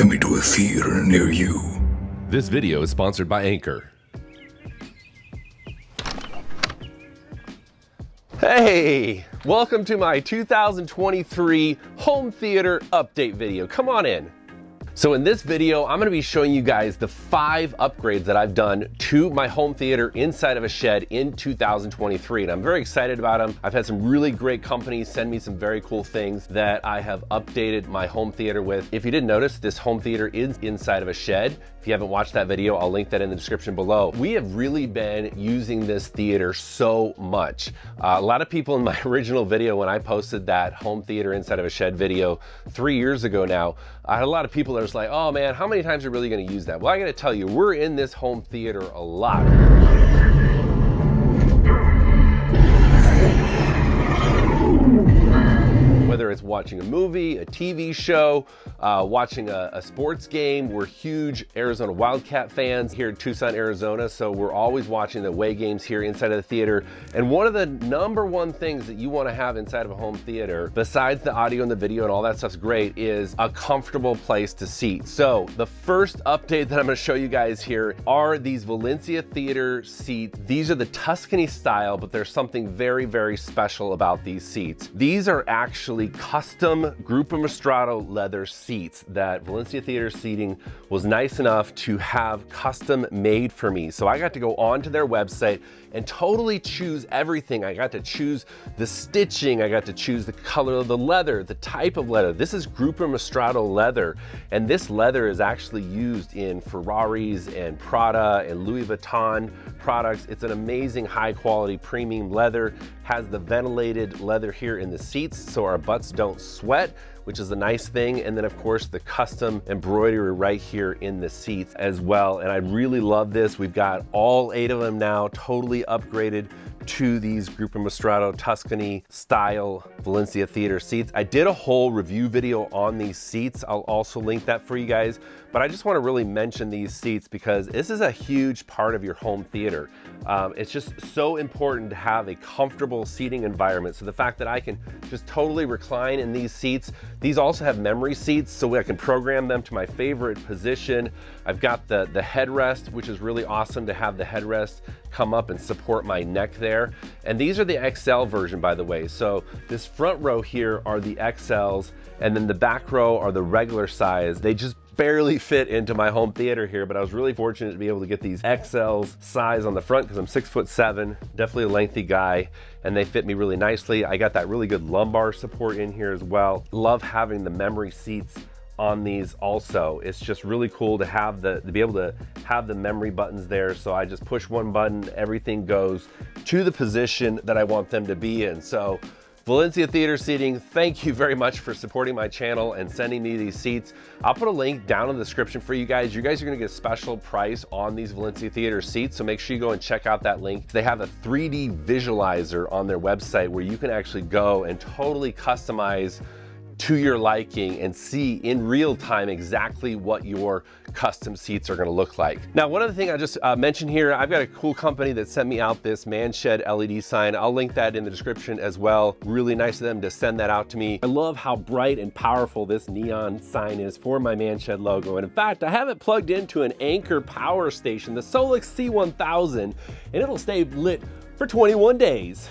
coming to a theater near you. This video is sponsored by Anker. Hey, welcome to my 2023 home theater update video. Come on in. So in this video, I'm gonna be showing you guys the five upgrades that I've done to my home theater inside of a shed in 2023. And I'm very excited about them. I've had some really great companies send me some very cool things that I have updated my home theater with. If you didn't notice, this home theater is inside of a shed. If you haven't watched that video, I'll link that in the description below. We have really been using this theater so much. Uh, a lot of people in my original video, when I posted that home theater inside of a shed video three years ago now, I had a lot of people that was like, oh man, how many times are really gonna use that? Well, I gotta tell you, we're in this home theater a lot. It's watching a movie, a TV show, uh, watching a, a, sports game. We're huge Arizona Wildcat fans here in Tucson, Arizona, so we're always watching the away games here inside of the theater. And one of the number one things that you want to have inside of a home theater, besides the audio and the video and all that stuff's great, is a comfortable place to seat. So the first update that I'm going to show you guys here are these Valencia Theater seats. These are the Tuscany style, but there's something very, very special about these seats. These are actually custom Gruppo Mastrotto leather seats that Valencia Theater Seating was nice enough to have custom made for me. So I got to go onto their website and totally choose everything. I got to choose the stitching, I got to choose the color of the leather, the type of leather. This is Gruppo Mastrotto leather, and this leather is actually used in Ferraris and Prada and Louis Vuitton products. It's an amazing high quality premium leather, has the ventilated leather here in the seats so our butts don't sweat which is a nice thing. And then of course the custom embroidery right here in the seats as well. And I really love this. We've got all eight of them now totally upgraded to these Gruppo Mastrotto Tuscany style Valencia theater seats. I did a whole review video on these seats. I'll also link that for you guys, but I just wanna really mention these seats because this is a huge part of your home theater. Um, it's just so important to have a comfortable seating environment. So the fact that I can just totally recline in these seats, these also have memory seats so I can program them to my favorite position. I've got the, the headrest, which is really awesome to have the headrest come up and support my neck there. And these are the XL version, by the way. So this front row here are the XLs, and then the back row are the regular size. They just barely fit into my home theater here, but I was really fortunate to be able to get these XLs size on the front because I'm six foot seven, definitely a lengthy guy, and they fit me really nicely. I got that really good lumbar support in here as well. Love having the memory seats on these also. It's just really cool to have the, to be able to have the memory buttons there. So I just push one button, everything goes to the position that I want them to be in. So Valencia Theater Seating, thank you very much for supporting my channel and sending me these seats. I'll put a link down in the description for you guys. You guys are gonna get a special price on these Valencia Theater seats, so make sure you go and check out that link. They have a 3D visualizer on their website where you can actually go and totally customize to your liking and see in real time exactly what your custom seats are gonna look like. Now, one other thing I just uh, mentioned here, I've got a cool company that sent me out this Manshed LED sign. I'll link that in the description as well. Really nice of them to send that out to me. I love how bright and powerful this neon sign is for my Manshed logo. And in fact, I have it plugged into an Anker power station, the Solix C1000, and it'll stay lit for 21 days.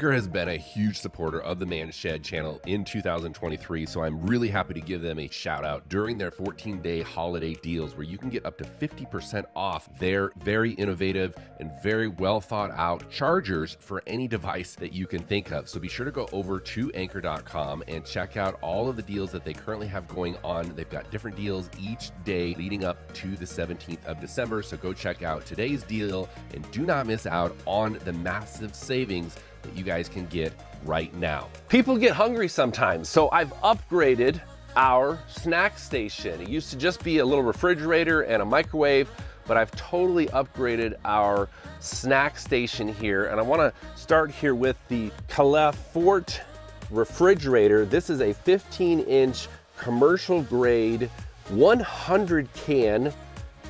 Anker has been a huge supporter of the Man Shed channel in 2023, so I'm really happy to give them a shout out during their 14 day holiday deals where you can get up to 50% off their very innovative and very well thought out chargers for any device that you can think of. So be sure to go over to anker.com and check out all of the deals that they currently have going on. They've got different deals each day leading up to the 17th of December. So go check out today's deal and do not miss out on the massive savings that you guys can get right now. People get hungry sometimes, so I've upgraded our snack station. It used to just be a little refrigerator and a microwave, but I've totally upgraded our snack station here. And I wanna start here with the Ca'Lefort refrigerator. This is a 15 inch commercial grade 100 can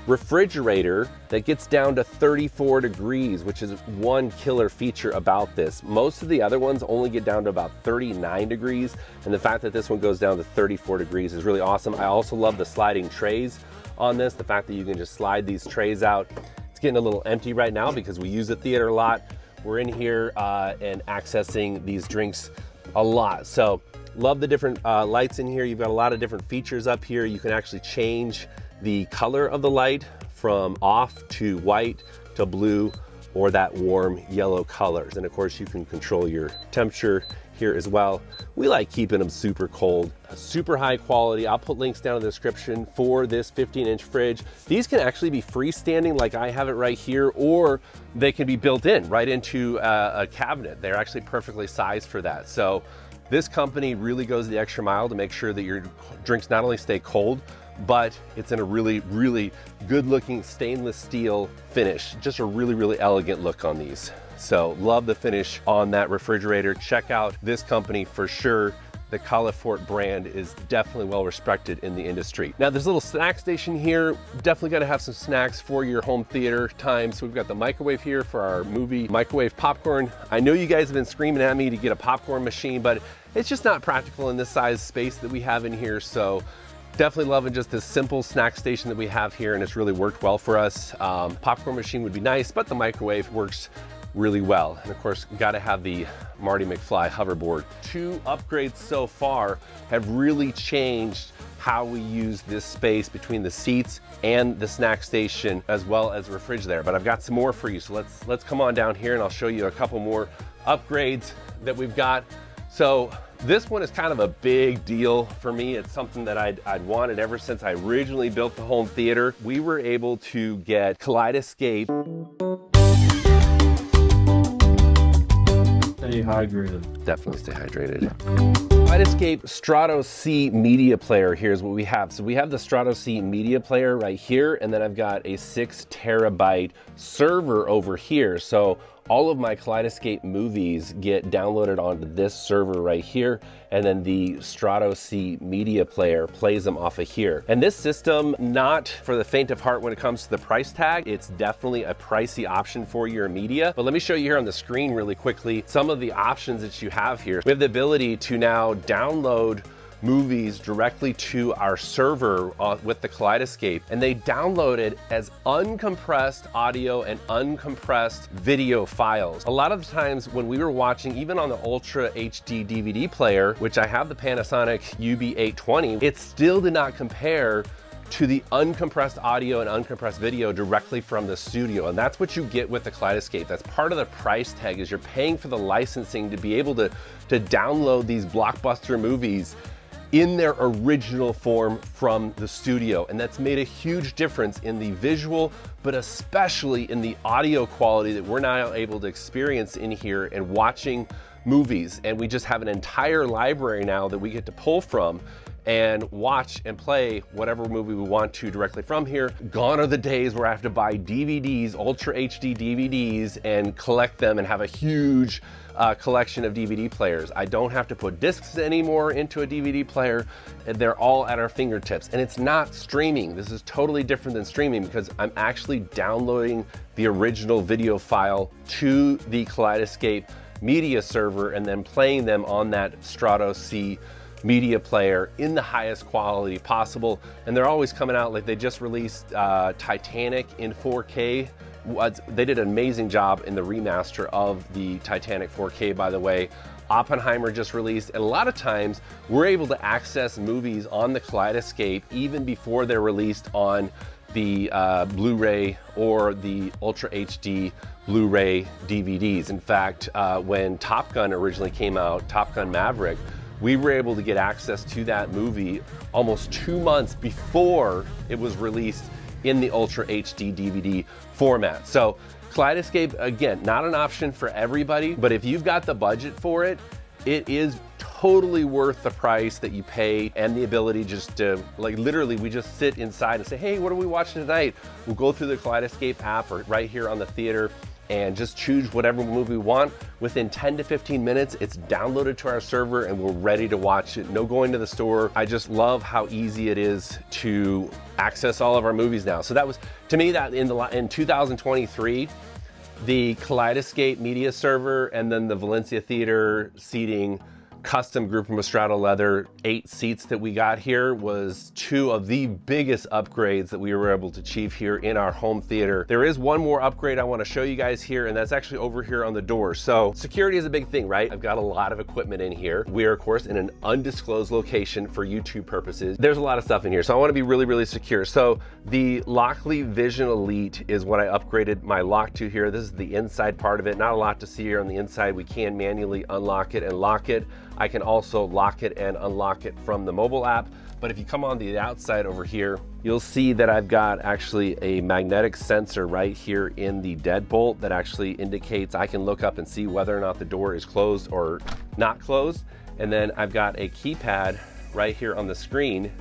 refrigerator that gets down to 34 degrees, which is one killer feature about this. Most of the other ones only get down to about 39 degrees, and the fact that this one goes down to 34 degrees is really awesome. I also love the sliding trays on this, the fact that you can just slide these trays out. It's getting a little empty right now because we use the theater a lot. We're in here uh, and accessing these drinks a lot. So love the different uh, lights in here. You've got a lot of different features up here. You can actually change the color of the light from off to white to blue or that warm yellow colors. And of course you can control your temperature here as well. We like keeping them super cold, super high quality. I'll put links down in the description for this 15 inch fridge. These can actually be freestanding like I have it right here, or they can be built in right into a, a cabinet. They're actually perfectly sized for that. So this company really goes the extra mile to make sure that your drinks not only stay cold, but it's in a really, really good looking stainless steel finish. Just a really, really elegant look on these. So love the finish on that refrigerator. Check out this company for sure. The Ca'Lefort brand is definitely well respected in the industry. Now there's a little snack station here. Definitely gotta have some snacks for your home theater time. So we've got the microwave here for our movie microwave popcorn. I know you guys have been screaming at me to get a popcorn machine, but it's just not practical in this size space that we have in here. So Definitely loving just this simple snack station that we have here and it's really worked well for us. Um, popcorn machine would be nice, but the microwave works really well. And of course, gotta have the Marty McFly hoverboard. Two upgrades so far have really changed how we use this space between the seats and the snack station as well as the fridge there. But I've got some more for you. So let's, let's come on down here and I'll show you a couple more upgrades that we've got. So this one is kind of a big deal for me. It's something that I'd, I'd, wanted ever since I originally built the home theater. We were able to get Kaleidescape. Stay hydrated. Definitely stay hydrated. Kaleidescape Strato C media player, here's what we have. So we have the Strato C media player right here, and then I've got a six terabyte server over here. So all of my Kaleidescape movies get downloaded onto this server right here, and then the Strato C media player plays them off of here. And this system, not for the faint of heart when it comes to the price tag, it's definitely a pricey option for your media. But let me show you here on the screen really quickly some of the options that you have here. We have the ability to now download movies directly to our server uh, with the Kaleidescape, and they download it as uncompressed audio and uncompressed video files. A lot of the times when we were watching, even on the Ultra HD DVD player, which I have the Panasonic UB820, it still did not compare to the uncompressed audio and uncompressed video directly from the studio. And that's what you get with the Kaleidescape. That's part of the price tag is you're paying for the licensing to be able to, to download these blockbuster movies in their original form from the studio. And that's made a huge difference in the visual, but especially in the audio quality that we're now able to experience in here and watching movies. And we just have an entire library now that we get to pull from and watch and play whatever movie we want to directly from here. Gone are the days where I have to buy DVDs, Ultra HD DVDs, and collect them and have a huge uh, collection of DVD players. I don't have to put discs anymore into a DVD player. They're all at our fingertips. And it's not streaming. This is totally different than streaming because I'm actually downloading the original video file to the Kaleidescape media server and then playing them on that Strato C media player in the highest quality possible. And they're always coming out like they just released uh, Titanic in 4K. They did an amazing job in the remaster of the Titanic 4K, by the way. Oppenheimer just released, and a lot of times we're able to access movies on the Kaleidescape even before they're released on the uh, Blu-ray or the Ultra HD Blu-ray DVDs. In fact, uh, when Top Gun originally came out, Top Gun Maverick, we were able to get access to that movie almost two months before it was released in the Ultra HD DVD format. So Kaleidescape, again, not an option for everybody, but if you've got the budget for it, it is totally worth the price that you pay and the ability just to, like literally we just sit inside and say, hey, what are we watching tonight? We'll go through the Kaleidescape app or right here on the theater and just choose whatever movie we want. Within 10 to 15 minutes, it's downloaded to our server and we're ready to watch it. No going to the store. I just love how easy it is to access all of our movies now. So that was, to me, that in, the, in 2023, the Kaleidescape media server and then the Valencia Theater seating custom Gruppo Mastrotto leather eight seats that we got here was two of the biggest upgrades that we were able to achieve here in our home theater. There is one more upgrade I wanna show you guys here and that's actually over here on the door. So security is a big thing, right? I've got a lot of equipment in here. We are of course in an undisclosed location for YouTube purposes. There's a lot of stuff in here. So I wanna be really, really secure. So the Lockly Vision Elite is what I upgraded my lock to here. This is the inside part of it. Not a lot to see here on the inside. We can manually unlock it and lock it. I can also lock it and unlock it from the mobile app. But if you come on the outside over here, you'll see that I've got actually a magnetic sensor right here in the deadbolt that actually indicates I can look up and see whether or not the door is closed or not closed. And then I've got a keypad right here on the screen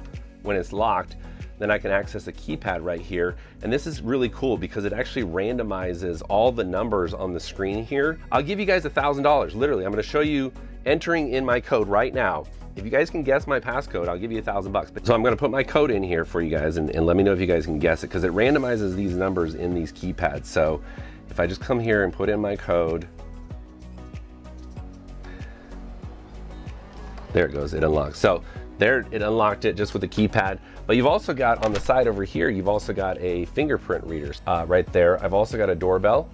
when it's locked then I can access a keypad right here. And this is really cool because it actually randomizes all the numbers on the screen here. I'll give you guys a $1,000, literally. I'm gonna show you entering in my code right now. If you guys can guess my passcode, I'll give you a thousand bucks. So I'm gonna put my code in here for you guys and, and let me know if you guys can guess it because it randomizes these numbers in these keypads. So if I just come here and put in my code, there it goes, it unlocks. So there, it unlocked it just with the keypad. But you've also got on the side over here, you've also got a fingerprint reader uh, right there. I've also got a doorbell.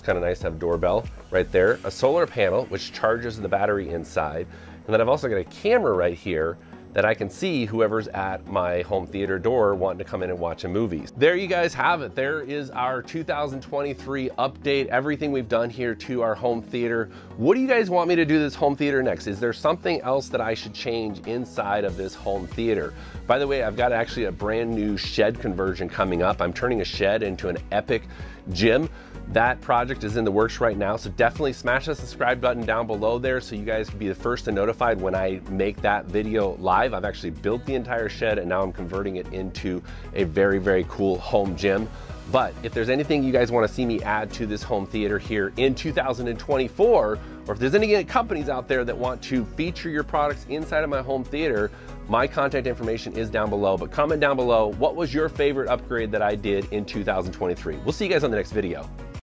It's kind of nice to have doorbell right there. A solar panel, which charges the battery inside. And then I've also got a camera right here that I can see whoever's at my home theater door wanting to come in and watch a movie. There you guys have it. There is our 2023 update, everything we've done here to our home theater. What do you guys want me to do this home theater next? Is there something else that I should change inside of this home theater? By the way, I've got actually a brand new shed conversion coming up. I'm turning a shed into an epic gym. That project is in the works right now, so definitely smash the subscribe button down below there so you guys can be the first to notified when I make that video live. I've actually built the entire shed and now I'm converting it into a very, very cool home gym. But if there's anything you guys want to see me add to this home theater here in 2024, or if there's any companies out there that want to feature your products inside of my home theater, my contact information is down below. But comment down below, what was your favorite upgrade that I did in 2023? We'll see you guys on the next video.